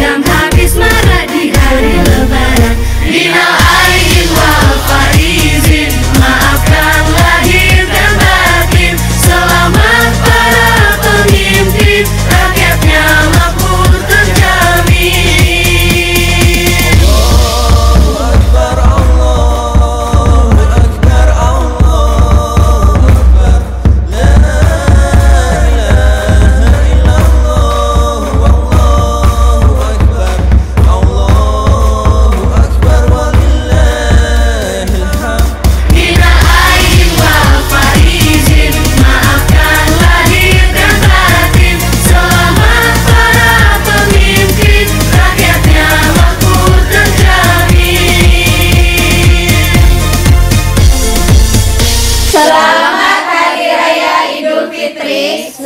Program habis marah di hari lebaran.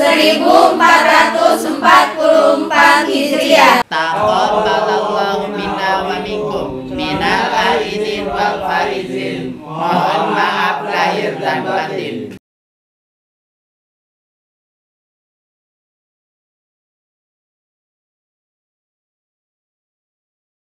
1444 Hijriah. Taqabbalallahu minna wa minkum minal aidin wal faizin. Mohon maaf lahir dan batin.